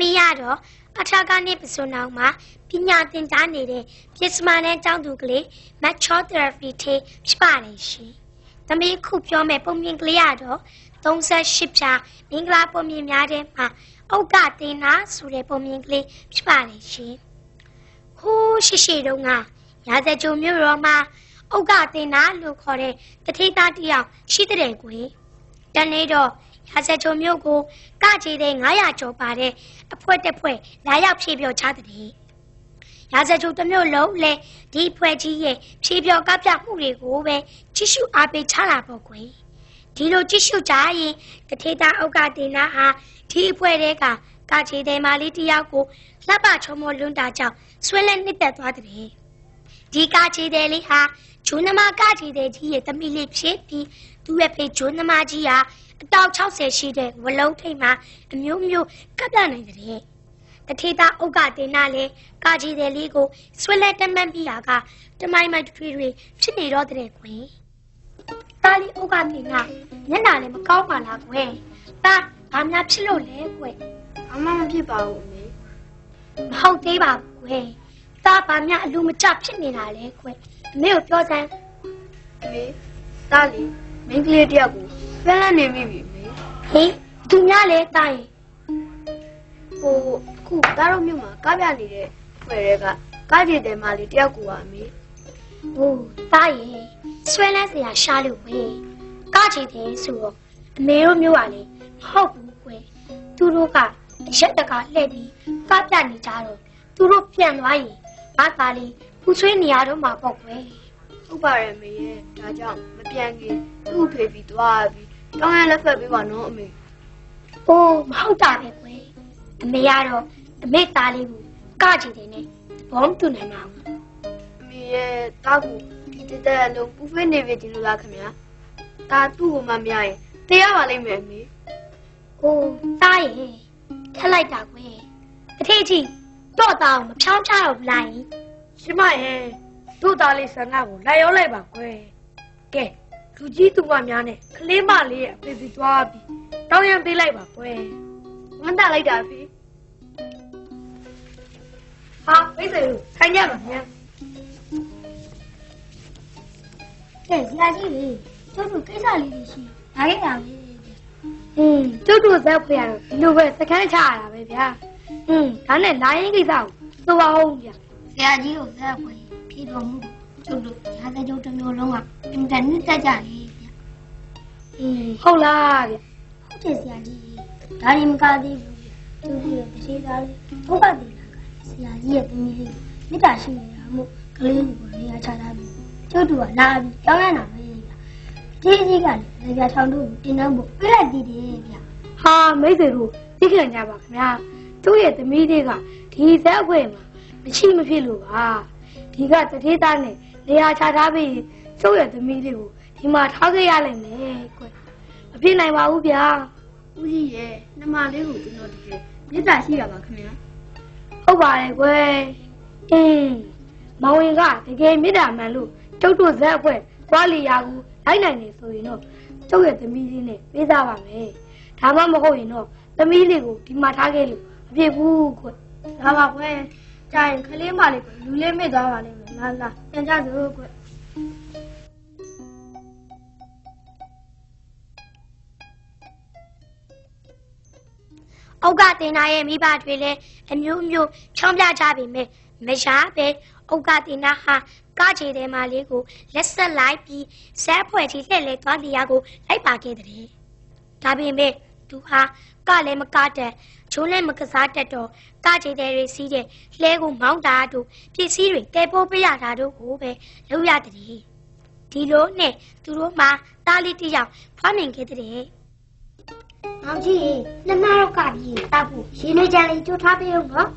မင်္ဂလာပါရှင်။သမီးရတော့အထာကနေပစုံအောင်မှာပညာသင်ကြားနေတဲ့ပြစ်စမနဲ့ကျောင်းသူကလေး Mature Therapy ထေဖြစ်ပါတယ်ရှင်။သမီးခုပြောမဲ့ပုံမြင်ကလေးရတော့38ဖြာမင်္ဂလာပုံမြင်များတဲ့မှာဩကတင်နာဆိုတဲ့ပုံမြင်ကလေးဖြစ်ပါတယ်ရှင်။ဟိုးရှိရှိတုန်းကရာဇကြုံမြို့တော်မှာဩကတင်နာလို့ခေါ်တဲ့တထိသားတစ်ယောက်ရှိတဲ့ကွယ်။တနေ့တော့ ရာဇကြုံမြို့ကိုကကြည်တဲ့900ကျော်ပါတဲ့အဖွဲတစ်ဖွဲလာရောက်ဖြည့်ပြောချတဲ့ရာဇကြုံတစ်မြို့လုံးလဲဒီဖွဲကြီးရဲ့ဖြည့်ပြောကပြမှုတွေကိုပဲကြည့်ရှုအားပေးချလာပေါ့ကွယ်ဒီလိုကြည့်ရှုကြရင်တထေတာအောက်ကတင်နာဟာဒီအဖွဲတဲ့ကကကြည်တဲ့မာလေးတယောက်ကိုလှပချုံမလွန်းတာကြောင့်ဆွဲလက်နှစ်သက်သွားတဲ့ဒီကကြည်တဲ့လေးဟာဂျုံနမကကြည်တဲ့ကြီးရဲ့တမိလေးဖြစ်ပြီးသူ့ရဲ့ဖေဂျုံနမကြီးဟာ အတောက်60ရှိတဲ့ဝလုံးထိတ်မှာအမျိုးမျိုးကပ်ပြနိုင်တဲ့တထေတာဥက္ကတင်နာလေကာကြီးတဲ့လေးကိုဆွဲလက်တမန်ပြီးတာကတမိုင်းမိုက်ထွေထွေဖြစ်နေတော့တဲ့ကွယ်တာလီဥက္ကတင်နာမျက်နှာလည်းမကောင်းပါလားကွယ်တာဘာများဖြစ်လို့လဲကွယ်အမမဖြစ်ပါဘူးအမေမဟုတ်သေးပါဘူးကွယ်တာဘာများအလူမကျဖြစ်နေတာလဲကွယ်အမေကိုပြောစမ်းအမေတားလီမင်းကလေးတယောက်ကို ဖက်လက်နေမိပြီအမေဟေးသူများလဲတာရင်ဟိုအခုတားတော့မြို့မှာကားပြနေတဲ့ဖွဲ့တွေကကားကြည့်တယ်မလေးတယောက်ကိုပါအမေဟိုတာရင်ဆွဲလန်းစရာရှားလို့ဝေးကချင်တယ်ဆိုတော့အမေတို့မျိုးပါလေမဟုတ်ဘူးကွယ်သူတို့ကအရက်တကလှည့်ပြီးကပြနေကြတော့သူတို့ပြန်သွားရင်ငါသားလေးပူဆွေးနေရတော့မှာပေါ့ကွယ်ဟုတ်ပါတယ်အမေရဲ့ဒါကြောင့်မပြန်ခင်သူ့ဖေပြီးသွားပြီး တောင်းရလက်ဖက်ပေးပါနော်အမေ။အိုးမဟုတ်တာပဲကွယ်။အမေကတော့အမေသားလေးကိုကကြည့်တယ်နဲ့ဘောမတူနိုင်ပါဘူးအမေရဲ့တားကိုဒီတက်တက်လုံးပူဖေးနေပြီဒီလိုလားခင်ဗျာတားသူ့ကိုမှမရရင်တရားပါလိမ့်မယ်အမေ။အိုးသားရဲ့ထက်လိုက်တာကွယ်။တထေးကြီးတော့သားအောင်မဖြောင်းချတော့ဘူးလားယင်ရှင်မရဲ့တို့သားလေးဆန္ဒကိုလိုက်ရောလိုက်ပါကွယ်ကဲ လူကြီးသူမများနဲ့ကလေးမလေးရဲ့အဖေစီသွားပြီးတောင်းရန်ပေးလိုက်ပါကွယ်ဝမ်းတာလိုက်တာဖေဟာမိတ်ဆွေတို့ခိုင်းကြပါဗျာ။ကဲဆရာကြီးလေကျုပ်တို့ကိစ္စလေးတွေရှိ။ဒါခဲ့ရမယ်ဟင်းကျုပ်တို့ဇက်ဖေရတော့ဒီလိုပဲစကန်းချရတာပဲဗျာဟင်းဒါနဲ့လာရင်ကိစ္စကိုသို့ပါအောင်ဗျာ။ဆရာကြီးကိုဇက်ဖွယ်ဖြေတော်မူ ကျုပ်တို့ရာဇကျုပ်တစ်မျိုးလုံးကအင်တန်နစ်တက်ကြလေဗျ။ဟင်းဟုတ်လားဗျာဟုတ်တယ်ဆရာကြီးဒါရင်မကသေးဘူးသူကြီးရဲ့တရှိသားလေးဘုရားတည်လာကဆရာကြီးရဲ့သမီးလေးမေတ္တာရှိနေတာမို့ကလေးကိုနေရာချထားပြီးကျုပ်တို့ကလာပြီးကြောင်းရတာပဲဗျာဒီကြီးကလည်းလေပြထောင်တို့တင်တော့ဖို့ပြလိုက်တည်တယ်ဗျာဟာမိတ်ဆွေတို့သိကြကြပါခင်ဗျာသူ့ရဲ့သမီးလေးကဒီဇက်ဖွယ်မှာမရှိမဖြစ်လို့ပါဒီကတတိသားနဲ့ နေရာချထားပြီးကျုပ်ရဲ့သမီးလေးကိုဒီမှာထားခဲ့ရလိုက်မယ်ကွယ်မဖြစ်နိုင်ပါဘူးဗျာဦးကြီးရဲ့နှမလေးကိုကျွန်တော်တကယ်မေတ္တာရှိတာပါခင်ဗျာဟုတ်ပါတယ်ကွယ်အင်းမောင်ဝင်ကတကယ်မေတ္တာမှန်လို့ကျုပ်တို့ဇက်အဖွဲ့သွားလီယာကိုလိုက်နိုင်နေဆိုရင်တော့ကျုပ်ရဲ့သမီးလေးနဲ့ပေးစားပါမယ်ဒါမှမဟုတ်ရင်တော့သမီးလေးကိုဒီမှာထားခဲ့လို့မဖြစ်ဘူးကွယ်ဒါပါကွယ် ကြာရင်ကလေးမလေးကိုလူလေးမေ့သွားပါလိမ့်မယ်လာလာပြန်ကြစို့ကွယ်အောက်ကတင်နာရဲ့မိဘတွေလည်းအမျိုးမျိုးချောင်းပြကြပေမဲ့မရပဲအောက်ကတင်နာဟာကချေတဲ့မလေးကိုလက်ဆက်လိုက်ပြီးဆဲဖွဲ့ကြီးလှည့်လဲသွားတရားကိုလိုက်ပါခဲ့တဲ့ဒါပေမဲ့သူဟာကလည်းမကတ တ်ချိုးလည်းမကစားတတ်တော့ကချေတဲ့တွေစီးတဲ့လှဲကိုမောင်းတာတို့ပစ္စည်းတွေတဲပိုးပေးရတာတို့ကိုပဲလုပ်ရတဲ့ဒီလိုနဲ့သူတို့မှတားလေးတစ်ယောက်ဖွားမြင်ခဲ့တဲ့မောင်ကြီးနှစ်မတော့ကပြီးတောက်ဖို့ရေနွေးကြလေးကြိုးထားပေးဦးနော်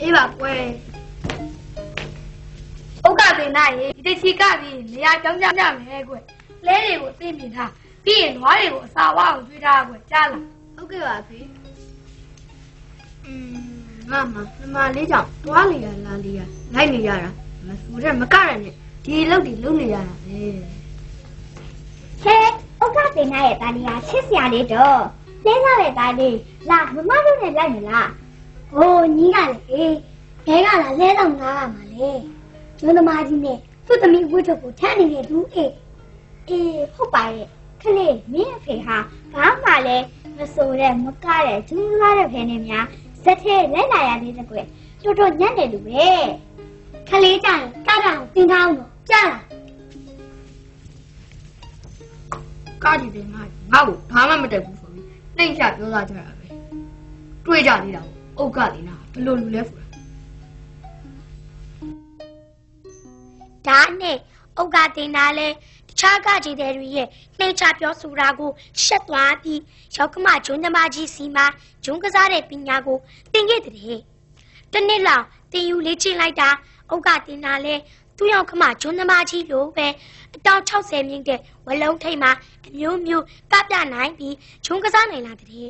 အေးပါကွယ်ဥက္ကဒေနာရေဒီတချီကပြီးနေရာကြောင်းကြကြမယ်ကွလဲတွေကိုသိမြင်ထားပြီးရင်နွားတွေကိုအစာဝအောင်ကျွေးထားကွကြားလားဟုတ်ကဲ့ပါဖေอืม မမနှမလေးကြောင့်တွားလေရလာလေရလိုက်နေရတာမဆူတဲ့မကရနဲ့ဒီအလုပ်တွေလုပ်နေရတာပဲဟဲဥက္ကဒေနာရဲ့တာလီယာချစ်စရာလေးတော့လဲလာတဲ့သားလေးလာမမတို့နဲ့လိုက်မလားဟိုညီကလေဘဲကလာလဲတော့နားရမှာလေကျွန်းသမားကြီးနဲ့သူ့သမီးဝတ်ထုတ်ကိုထမ်းနေတဲ့သူအေးအေးဟုတ်ပါရဲ့ခလေးမင်းအဖေဟာဘာမှလည်းမဆိုတဲ့မကားတဲ့ကျူးလာတဲ့ဖဲနဲ့များ ဇက်ထဲလိုက်လာရသေးတဲ့ကွယ်တော်တော်ညံ့တယ်လူပဲခလေးကြရင်ကတာကိုတင်ထားအောင်တော့ကြားလားကားကြည့်တယ်ငါငါ့ကိုဘာမှမတက်ဘူးဆိုပြီးနှိမ့်ချပြောသားကြတာပဲတွေးကြသေးတာပေါ့အုတ်ကလေးနာဘယ်လိုလူလဲဆိုတာဒါနဲ့ဥက္ကတင်တာလဲတ ခြားကကြည်တဲ့တွေရဲ့နှိမ့်ချပြောဆိုတာကိုရှက်သွားပြီးရောက်ကမဂျွန်းသမားကြီးစီမှာဂျွန်းကစားတဲ့ပညာကိုသင်ခဲ့တဲ့တနေ့လောက်တင်ယူလေ့ကျင့်လိုက်တာဥက္ကတင်တာလဲသူ့ရောက်ကမဂျွန်းသမားကြီးလိုပဲအတောင်60မြင့်တဲ့ဝလုံးထိပ်မှာအမျိုးမျိုးကပြနိုင်ပြီးဂျွန်းကစားနိုင်လာတဲ့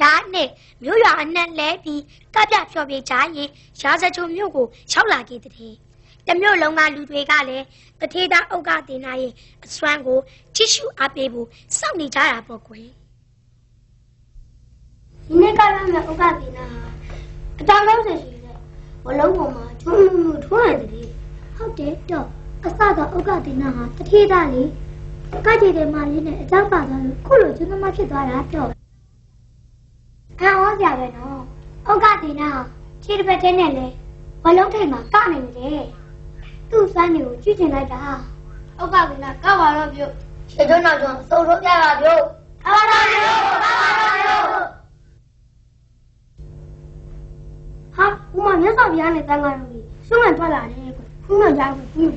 ဒါနဲ့မြို့ရွာအနှံ့လဲပြီးကပြဖြော်ပြကြရင်ရာဇချုံမြို့ကိုရောက်လာခဲ့တဲ့ တမျိုးလုံးကလူတွေကလည်းတထေးသားအုတ်ကတင်နာရဲ့အစွမ်းကိုကြည့်ရှုအားပေးဖို့စောင့်နေကြတာပေါ့ကွယ်ဒီနေ့ကလည်းမအုတ်ကတင်နာအတောင်လုံးစရှိတဲ့ဘလုံးပေါ်မှာချုံမှုမှုထွန်းရတယ်ဟုတ်တယ်တော့အစတော့ဥက္ကတင်နာဟာတထေးသားလေးကကြည်တယ်မလေးနဲ့အကြောင်းပါသွားလို့ခုလိုကျွန်းသမားဖြစ်သွားတာတော့အံ့ဩစရာပဲနော်အုတ်ကတင်နာခြေတစ်ပတ်တည်းနဲ့လဲဘလုံးထိပ်မှာကနေနေတယ် သူ့စွမ်းတွေကိုကြည့်ချင်လိုက်တာ။အောက်ကကလည်းကောက်ပါတော့ပြုတ်။ရှေ့ကျွန်းနောက်ကျွန်းစုံထုတ်ပြတာပြုတ်အပါတော်မျိုးအပါတော်မျိုးဟာဥမမြတ်စွာဘုရားနဲ့တန်ခါတော်ကြီးရှုံးမှန်ထွက်လာတယ်ကွ။ခုမှကြားဘူးဘူး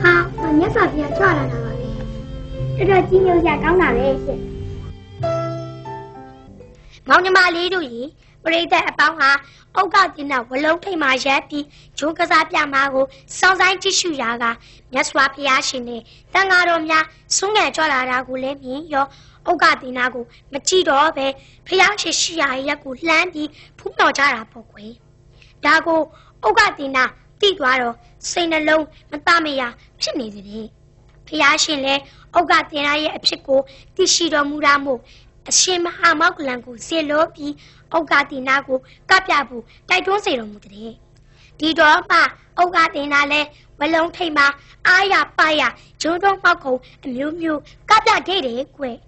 ဟာမြတ်စွာဘုရားကြွလာတာပါလေတော်တော်ကြီးညိုကြကောင်းတာပဲရှင်မောင်ညီမလေးတို့ရေ ပရိသတ်အပေါင်းဟာအုတ်ကတင်နာဝလုံးထိပ်မှာရက်ပြီးဂျိုးကစားပြမှာကိုစောင့်ဆိုင်ကြည့်ရှုရာကမြတ်စွာဘုရားရှင်နဲ့တန်ဃာတော်များဆွငယ်ကြွလာတာကိုလည်းမြင်ရောအုတ်ကတင်နာကိုမကြည့်တော့ပဲဘုရားရှင်ရှိရာရက်ကိုလှမ်းပြီးဖူးတော်ကြတာပေါ့ကွယ်ဒါကိုအုတ်ကတင်နာတိသွားတော့စိတ်နှလုံးမသားမရဖြစ်နေသေးတယ်ဘုရားရှင်လည်းအုတ်ကတင်နာရဲ့အဖြစ်ကိုသိရှိတော်မူတာမို့ အရှင်မဟာမောက္ကလံကိုစေလို့ပြီးဩဃတိနာကိုကပ်ပြဖို့တိုက်တွန်းစေတော်မူတဲ့ဒီတော့မှဩဃတိနာလဲဝလုံးထိတ်မှာအာရပါရဂျုံတော့မောက်ကုံအမျိုးမျိုးကပ်ပြခဲ့တယ်ကွယ်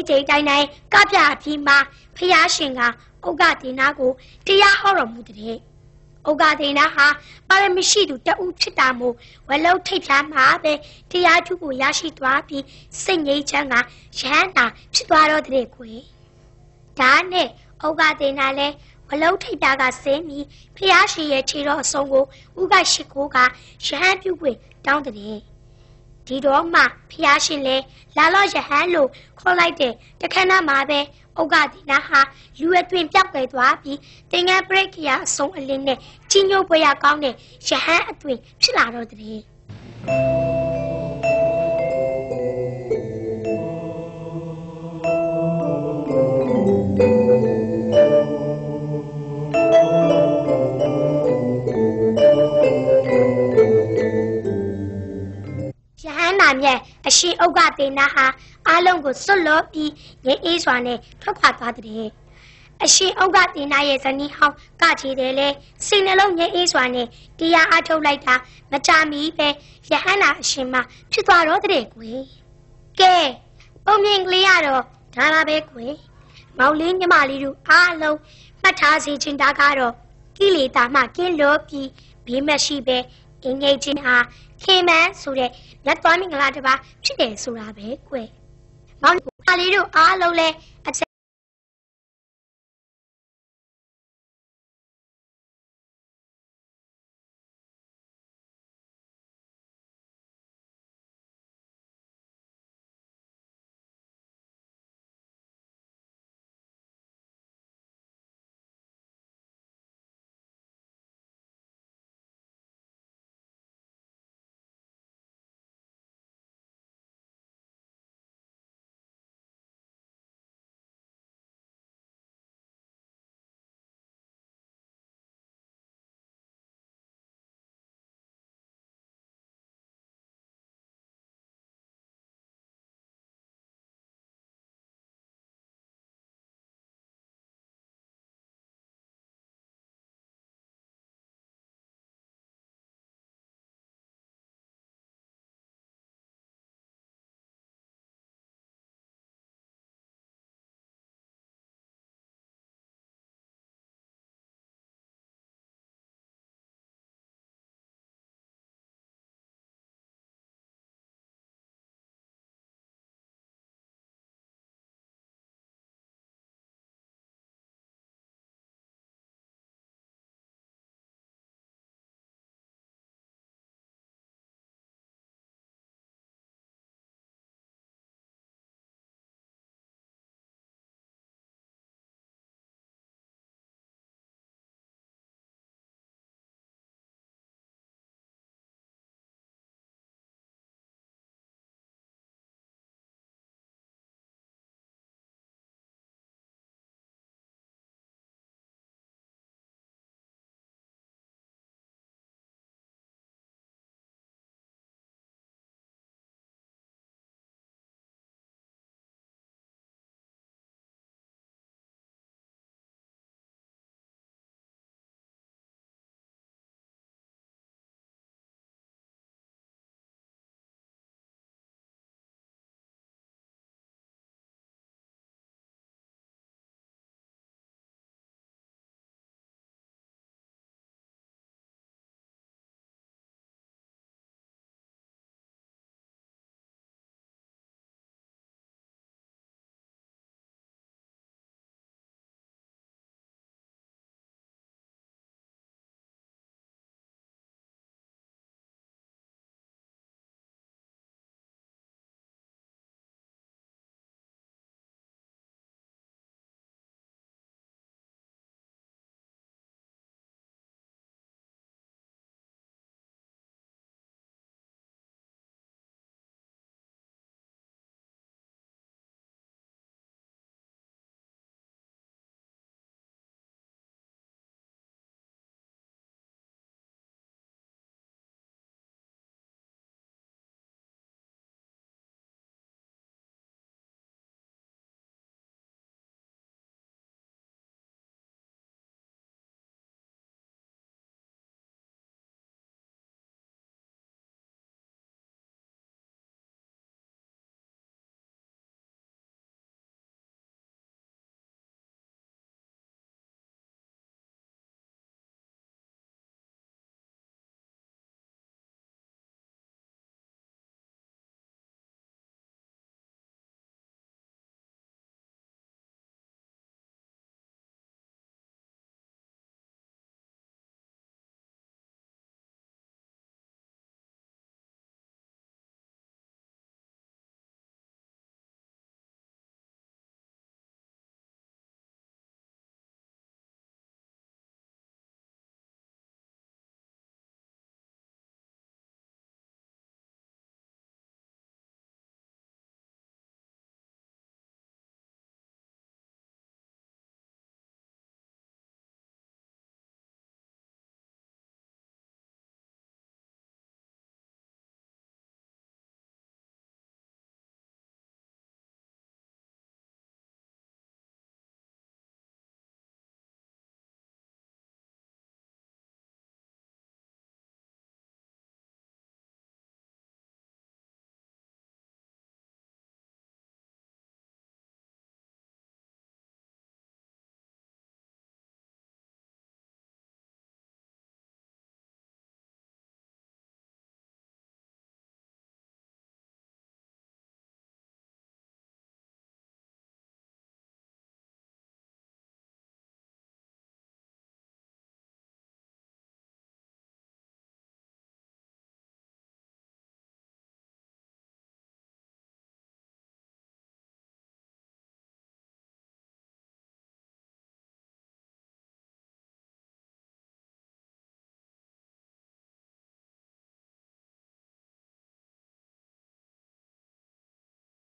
ဆလေးချိန်တိုင်းတိုင်းကပြအပြီးမှာဖျားရှင်ကဩဃဒေနာကိုတရားဟောတော်မူတဲ့ဩဃဒေနာဟာပါရမရှိသူတဦးဖြစ်တာမို့ဝလုံးထိတ်ဖြားမှာပဲတရားထုကိုရရှိသွားပြီးစိတ်ငြိမ်းချမ်းကရဟန္တာဖြစ်သွားတော့တဲ့ကွယ်ဒါနဲ့ဩဃဒေနာလည်းဝလုံးထိတ်ဖြားကဆင်းပြီးဖျားရှင်ရဲ့ခြေတော်အစုံကိုဥကရှိခိုးကရဟန်းပြုခွင့်တောင်းတဲ့ ဒီတော့မှဖျားရှင်လဲလာလော့ရဟန်းလို့ခေါ်လိုက်တဲ့တခဏမှာပဲဥက္ကတိနာဟာလူအသွင်ပြောက်ွယ်သွားပြီးတင်ငန်းပရိက္ခရာအစုံအလင်းနဲ့ကြီးညိုပွဲရကောင်းတဲ့ရဟန်းအသွင်ဖြစ်လာတော့တဲ့ရ ရှင်ဥက္ကတေနာဟာအားလုံးကိုစွတ်လောပြီးငြိမ်းအေးစွာနဲ့ထွက်ခွာသွားတဲ့အရှင်ဥက္ကတေနာရဲ့ဇနီးဟောင်းကချေတယ်လေစိတ်နှလုံးငြိမ်းအေးစွာနဲ့တရားအားထုတ်လိုက်တာမကြမီပဲရဟန်းနာအရှင်မဖြစ်သွားတော့တဲ့ကွယ်ကဲပုံမြင်ကလေးရတော့ဒါပါပဲကွယ်မောင်လေးညီမလေးတို့အားလုံးမှတ်ထားစေချင်တာကတော့ကိလေသာမှကင်းလို့ပြီးဘေးမရှိပဲ အင်္ဂိတ်ချင်းဟာခေမန်းဆိုတဲ့လက်သွားမင်္ဂလာတစ်ပါးဖြစ်တယ်ဆိုတာပဲကွယ်မောင်လေးတို့အားလုံးလဲအ